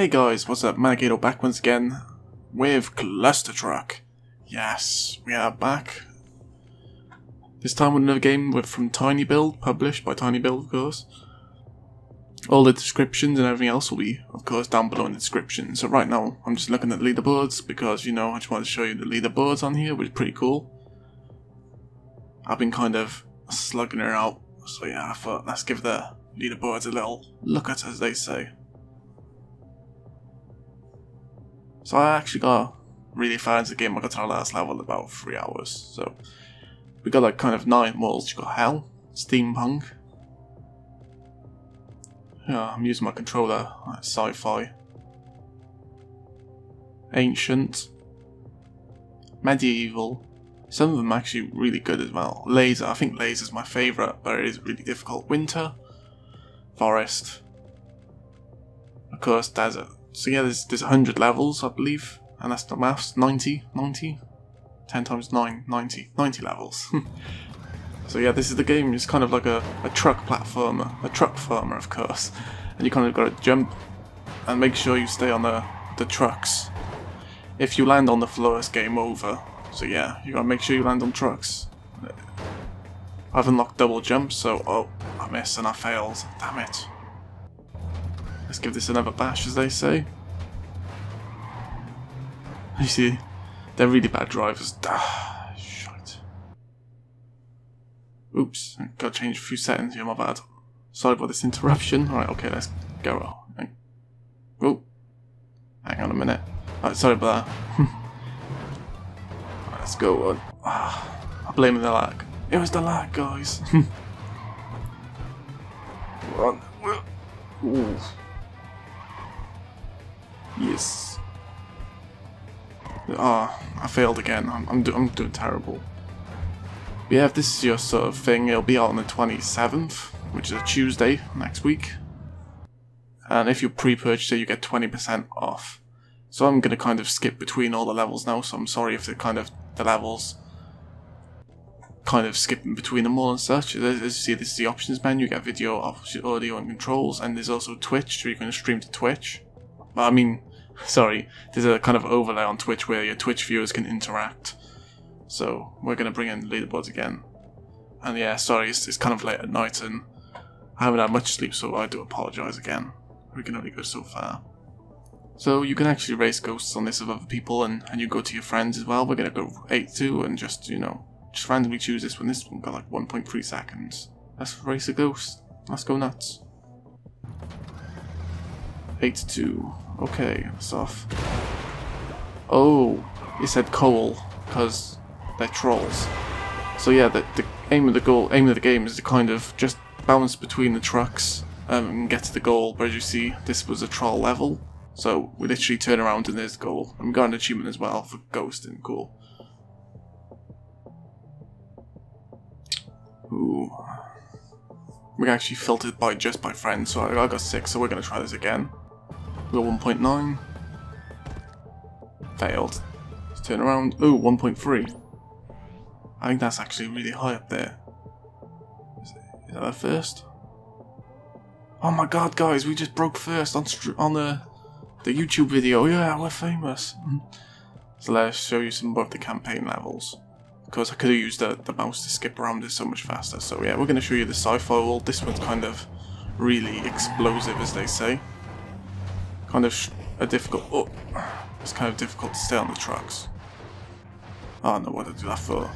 Hey guys, what's up? Manic Ado back once again with Clustertruck. Yes, we are back. This time with another game with from tinyBuild, published by tinyBuild, of course. All the descriptions and everything else will be, of course, down below in the description. So right now, I'm just looking at the leaderboards because, you know, I just wanted to show you the leaderboards on here, which is pretty cool. I've been kind of slugging her out, so yeah, I thought let's give the leaderboards a little look at, as they say. So I actually got really far into the game. I got to the last level in about three hours. So we got like kind of nine walls. You got Hell, Steampunk. Yeah, I'm using my controller. Sci-fi, Ancient, Medieval. Some of them actually really good as well. Laser, I think Laser is my favourite, but it is really difficult. Winter, Forest, of course, Desert. So yeah, there's, there's 100 levels, I believe. And that's the maths. 90, 90? 10 times 9, 90. 90 levels. so yeah, this is the game. It's kind of like a, a truck platformer. A truckformer, of course. And you kind of got to jump and make sure you stay on the, the trucks. If you land on the floor, it's game over. So yeah, you gotta make sure you land on trucks. I've unlocked double jump, so oh, I missed and I failed. Damn it. Let's give this another bash, as they say. You see, they're really bad drivers. Ah, shite. Oops, gotta change a few settings here, my bad. Sorry for this interruption. Alright, okay, let's go. Oh, hang on a minute. Sorry about that. let's go on. Ah, I blame the lag. It was the lag, guys. Run. Ooh. Yes. Ah, I failed again. I'm, I'm, do I'm doing terrible. Yeah, if this is your sort of thing, it'll be out on the 27th, which is a Tuesday next week. And if you pre-purchase it, you get 20% off. So I'm going to kind of skip between all the levels now, so I'm sorry if the kind of the levels kind of skipping between them all and such. As you see, this is the options menu, you get video, audio and controls, and there's also Twitch, so you can stream to Twitch. But I mean, sorry, there's a kind of overlay on Twitch where your Twitch viewers can interact. So we're going to bring in leaderboards again. And yeah, sorry, it's, it's kind of late at night and I haven't had much sleep, so I do apologise again. We can only go so far. So you can actually race ghosts on this with other people and, and you go to your friends as well. We're going to go 8-2 and just, you know, just randomly choose this one. This one got like 1.3 seconds. Let's race a ghost. Let's go nuts. 8-2. Okay, off. Oh, he said coal, because they're trolls. So yeah, the, the aim of the goal, aim of the game is to kind of just bounce between the trucks um, and get to the goal. But as you see, this was a troll level, so we literally turn around and there's the goal. And we got an achievement as well for ghosting, cool. Ooh. We actually filtered by just by friends, so I got six, so we're gonna try this again. Got 1.9. Failed. Let's turn around. Oh, 1.3. I think that's actually really high up there. Is, is that first? Oh my god, guys, we just broke first on on the the YouTube video. Yeah, we're famous. so let's show you some of the campaign levels. Because I could have used the, the mouse to skip around it so much faster. So yeah, we're going to show you the sci-fi world. This one's kind of really explosive, as they say kind of a difficult... Oh, it's kind of difficult to stay on the trucks. I don't know what to do that for.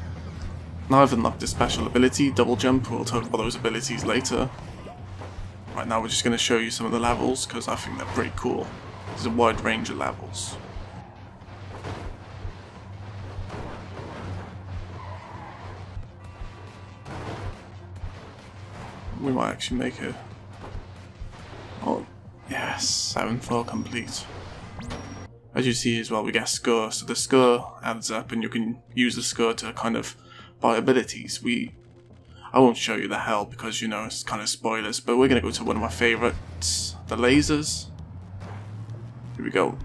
Now I've unlocked this special ability, double jump, we'll talk about those abilities later. Right now we're just going to show you some of the levels, because I think they're pretty cool. There's a wide range of levels. We might actually make a Yes, 7 floor complete. As you see as well, we get score, so the score adds up and you can use the score to kind of buy abilities. We, I won't show you the hell because you know it's kind of spoilers, but we're going to go to one of my favourites, the lasers. Here we go.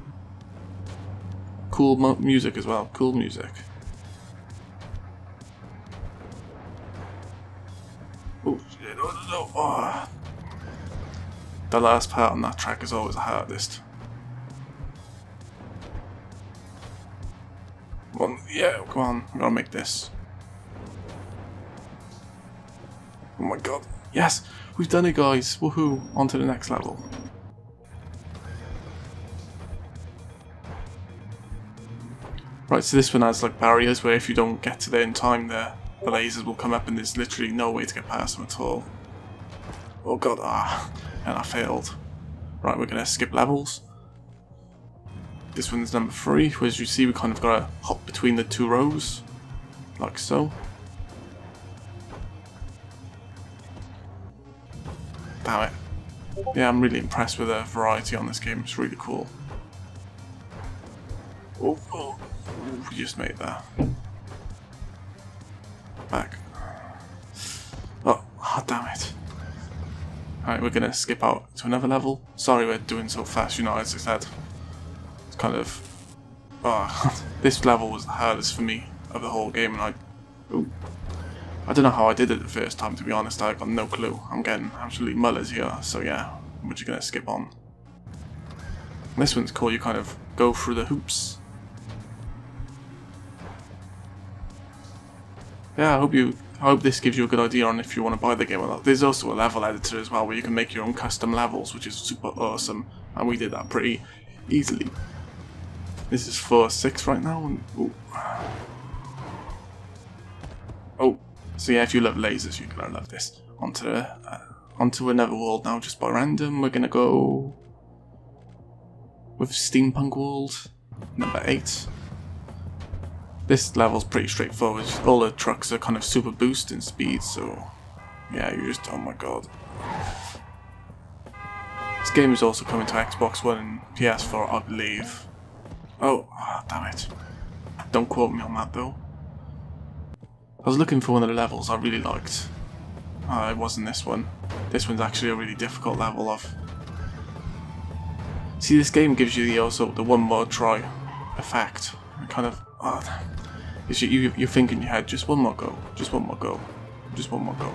Cool music as well, cool music. The last part on that track is always the hardest. Well, yeah, come on, we're gonna make this. Oh my god, yes! We've done it guys, woohoo, on to the next level. Right, so this one has like barriers where if you don't get to there in time there, the lasers will come up and there's literally no way to get past them at all. Oh god, ah and I failed. Right, we're gonna skip levels. This one's number three, where as you see we kind of gotta hop between the two rows, like so. Damn it. Yeah, I'm really impressed with the variety on this game, it's really cool. Oh, oh we just made that. Back. Oh, oh damn it. Alright, we're gonna skip out to another level. Sorry we're doing so fast, you know, as I said. It's kind of... Oh, this level was the hardest for me of the whole game, and I... Ooh, I don't know how I did it the first time, to be honest. I've got no clue. I'm getting absolutely mullers here, so yeah, we're just gonna skip on. This one's cool, you kind of go through the hoops yeah, I hope you I hope this gives you a good idea on if you want to buy the game or not. There's also a level editor as well where you can make your own custom levels, which is super awesome, and we did that pretty easily. This is for 6 right now. And, oh, so yeah, if you love lasers, you're gonna love this. Onto uh, onto another world now, just by random. We're gonna go with Steampunk World, number 8. This level's pretty straightforward. All the trucks are kind of super boost in speed, so yeah, you just, oh my god. This game is also coming to Xbox One and PS4, I believe. Oh, oh, damn it. Don't quote me on that though. I was looking for one of the levels I really liked. Uh, it wasn't this one. This one's actually a really difficult level of. See, this game gives you the also the one more try effect. It kind of. Oh, you, you, you think in your head, just one more go, just one more go, just one more go.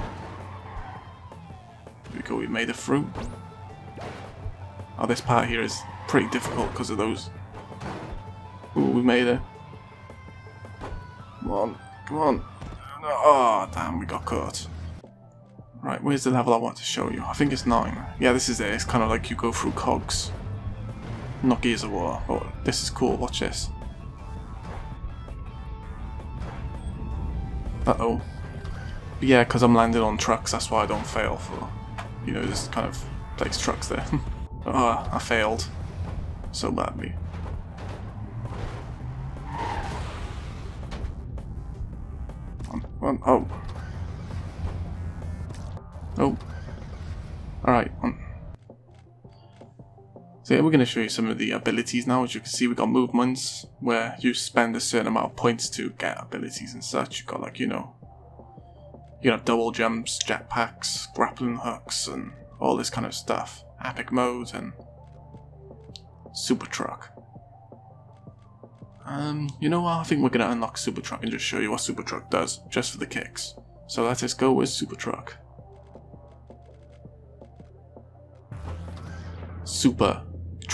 Here we go, we made it through. Oh, this part here is pretty difficult because of those. Ooh, we made it. Come on, come on. Oh, damn, we got caught. Right, where's the level I want to show you? I think it's 9. Yeah, this is it. It's kind of like you go through cogs. Not Gears of War, Oh, this is cool. Watch this. Uh-oh. Yeah, because I'm landing on trucks, that's why I don't fail for, you know, just kind of place trucks there. oh, I failed. So badly. oh. Oh. Alright, so yeah, we're going to show you some of the abilities now. As you can see, we've got movements where you spend a certain amount of points to get abilities and such. You've got like, you know, you know, double jumps, jetpacks, grappling hooks, and all this kind of stuff. Epic mode and super truck. Um, you know what? I think we're gonna unlock super truck and just show you what super truck does, just for the kicks. So let us go with super truck. Super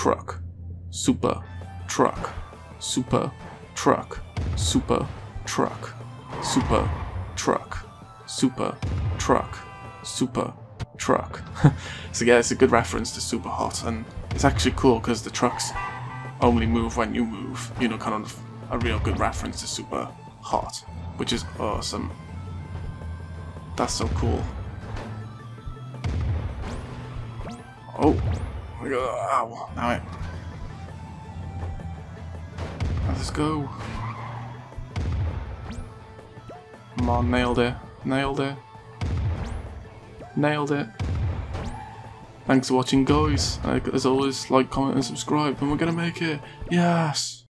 truck, super truck, super truck, super truck, super truck, super truck, super truck. so yeah, it's a good reference to Superhot, and it's actually cool because the trucks only move when you move. You know, kind of a real good reference to super hot, which is awesome. That's so cool. Oh, Ow, it. Let's go. Come on, nailed it. Nailed it. Nailed it. Thanks for watching guys. As always, like, comment and subscribe and we're gonna make it. Yes!